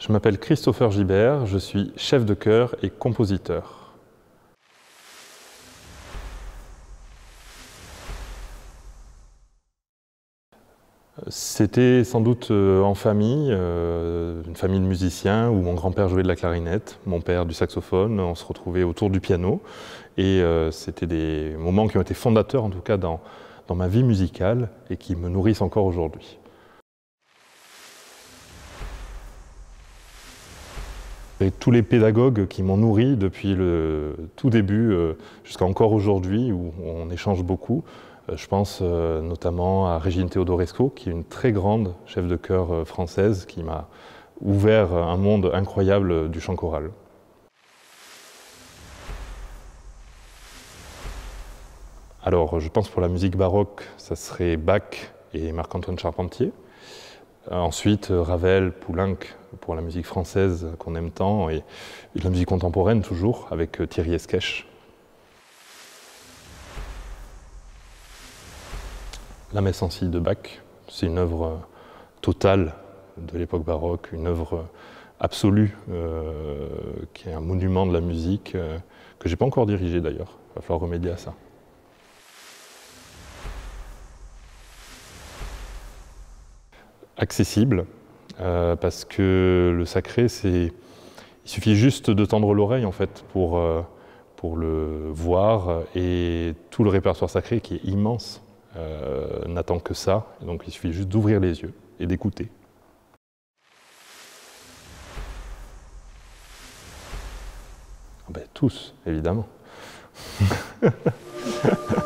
Je m'appelle Christopher Gibert, je suis chef de chœur et compositeur. C'était sans doute euh, en famille, euh, une famille de musiciens où mon grand-père jouait de la clarinette, mon père du saxophone, on se retrouvait autour du piano et euh, c'était des moments qui ont été fondateurs en tout cas dans, dans ma vie musicale et qui me nourrissent encore aujourd'hui. Tous les pédagogues qui m'ont nourri depuis le tout début jusqu'à encore aujourd'hui où on échange beaucoup, euh, je pense euh, notamment à Régine Teodorescu, qui est une très grande chef de chœur euh, française qui m'a ouvert un monde incroyable du chant choral. Alors, je pense pour la musique baroque, ça serait Bach et Marc-Antoine Charpentier. Ensuite, Ravel, Poulenc pour la musique française qu'on aime tant, et, la musique contemporaine toujours, avec Thierry Esquèche. La messe en de Bach, c'est une œuvre totale de l'époque baroque, une œuvre absolue, euh, qui est un monument de la musique, euh, que je n'ai pas encore dirigé d'ailleurs. Il va falloir remédier à ça. Accessible, euh, parce que le sacré. Il suffit juste de tendre l'oreille en fait pour, pour le voir et tout le répertoire sacré qui est immense. Euh, n'attend que ça. donc il suffit juste d'ouvrir les yeux et d'écouter. Ah ben, tous, évidemment.